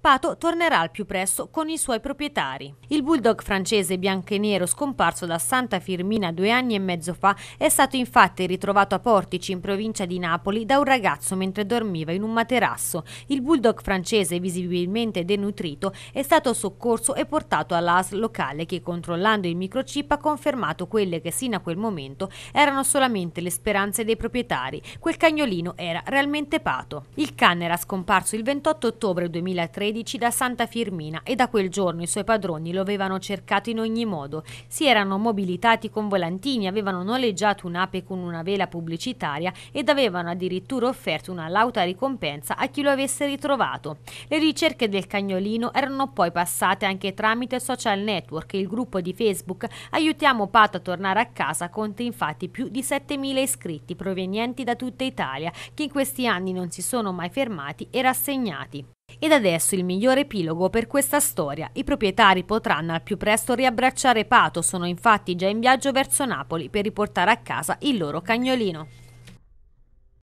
Pato tornerà al più presto con i suoi proprietari. Il bulldog francese bianco e nero scomparso da Santa Firmina due anni e mezzo fa è stato infatti ritrovato a Portici in provincia di Napoli da un ragazzo mentre dormiva in un materasso. Il bulldog francese visibilmente denutrito è stato soccorso e portato all'AS locale che controllando il microchip ha confermato quelle che sino a quel momento erano solamente le speranze dei proprietari. Quel cagnolino era realmente Pato. Il cane era scomparso il 28 ottobre 2013 da Santa Firmina e da quel giorno i suoi padroni lo avevano cercato in ogni modo. Si erano mobilitati con volantini, avevano noleggiato un'ape con una vela pubblicitaria ed avevano addirittura offerto una lauta ricompensa a chi lo avesse ritrovato. Le ricerche del cagnolino erano poi passate anche tramite social network e il gruppo di Facebook Aiutiamo Pato a tornare a casa conta infatti più di 7.000 iscritti provenienti da tutta Italia che in questi anni non si sono mai fermati e rassegnati. Ed adesso il migliore epilogo per questa storia. I proprietari potranno al più presto riabbracciare Pato, sono infatti già in viaggio verso Napoli per riportare a casa il loro cagnolino.